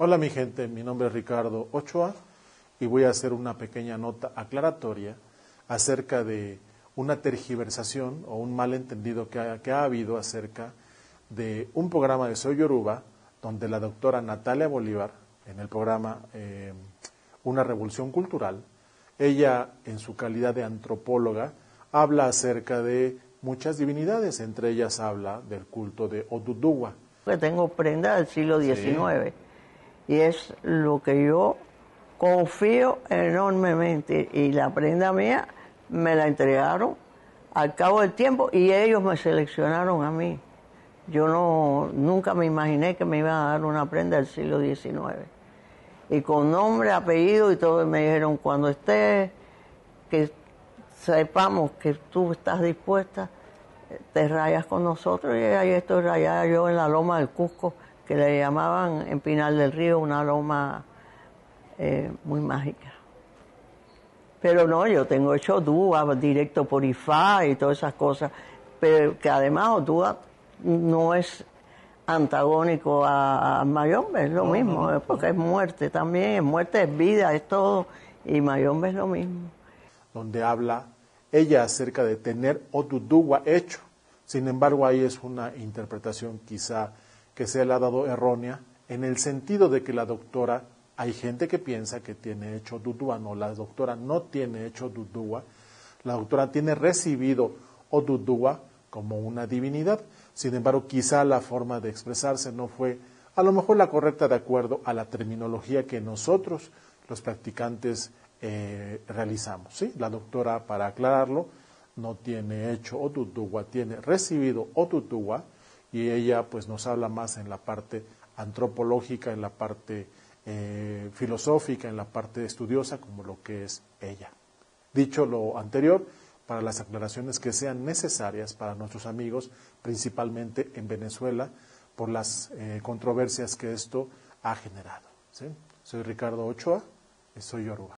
Hola mi gente, mi nombre es Ricardo Ochoa y voy a hacer una pequeña nota aclaratoria acerca de una tergiversación o un malentendido que ha, que ha habido acerca de un programa de Soy Yoruba donde la doctora Natalia Bolívar, en el programa eh, Una Revolución Cultural, ella en su calidad de antropóloga habla acerca de muchas divinidades, entre ellas habla del culto de Oduduwa. Tengo prenda del siglo XIX y es lo que yo confío enormemente y la prenda mía me la entregaron al cabo del tiempo y ellos me seleccionaron a mí. Yo no, nunca me imaginé que me iban a dar una prenda del siglo XIX. Y con nombre, apellido y todo, me dijeron, cuando estés, que sepamos que tú estás dispuesta, te rayas con nosotros y ahí estoy rayada yo en la loma del Cusco, que le llamaban en Pinal del Río una loma eh, muy mágica. Pero no, yo tengo hecho DUA directo por IFA y todas esas cosas, pero que además DUA no es antagónico a, Mayombe, es lo mismo, porque es muerte también, es muerte, es vida, es todo, y Mayombe es lo mismo. Donde habla ella acerca de tener Otuduwa hecho. Sin embargo, ahí es una interpretación quizá que se le ha dado errónea, en el sentido de que la doctora, hay gente que piensa que tiene hecho Dudúa, no, la doctora no tiene hecho Dudúa, la doctora tiene recibido Odudúa como una divinidad, sin embargo, quizá la forma de expresarse no fue a lo mejor la correcta de acuerdo a la terminología que nosotros, los practicantes, eh, realizamos. ¿sí? La doctora, para aclararlo, no tiene hecho Otutuwa, tiene recibido Otutuwa y ella pues nos habla más en la parte antropológica, en la parte eh, filosófica, en la parte estudiosa, como lo que es ella. Dicho lo anterior, para las aclaraciones que sean necesarias para nuestros amigos, principalmente en Venezuela, por las eh, controversias que esto ha generado. Soy Ricardo Ochoa soy Yoruba.